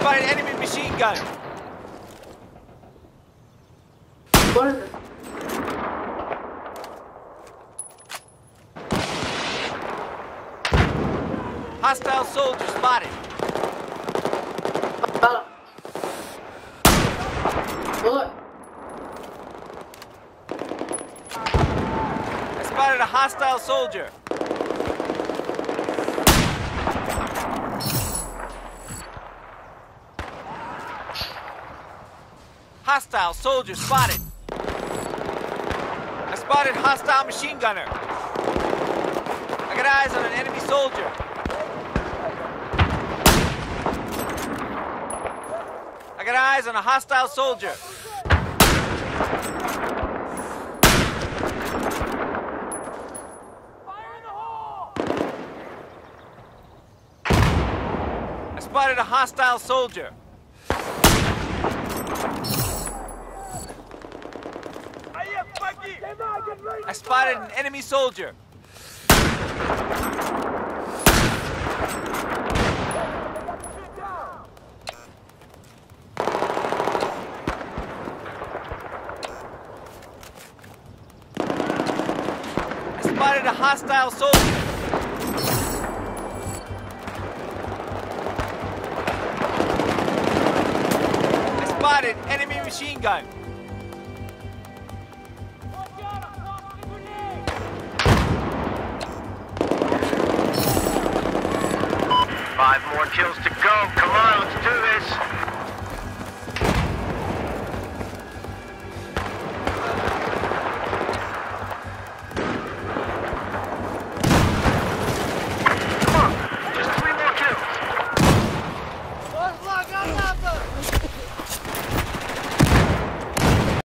spotted enemy machine gun. What? Hostile soldier spotted. Uh, look. I spotted a hostile soldier. Hostile soldier spotted. I spotted hostile machine gunner. I got eyes on an enemy soldier. I got eyes on a hostile soldier. I spotted a hostile soldier. I spotted an enemy soldier. I spotted a hostile soldier. I spotted enemy machine gun. Five more kills to go. Come on,